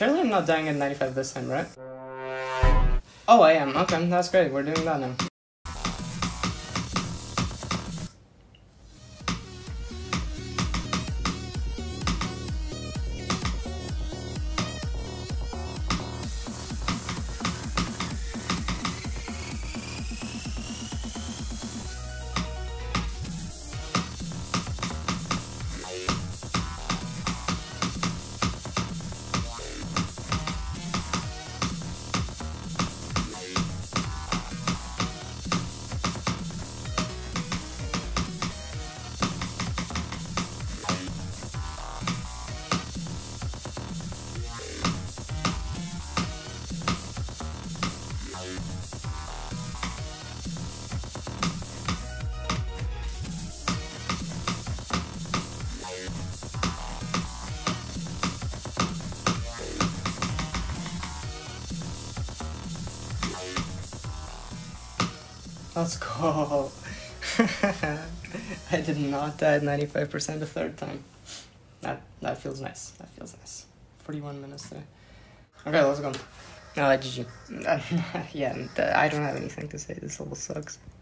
Surely I'm not dying at 95 this time, right? Oh, I am. Okay, that's great. We're doing that now. Let's go. I did not die at 95% the third time. That that feels nice. That feels nice. 41 minutes there. Okay, let's go. Uh, GG. yeah, I don't have anything to say. This level sucks.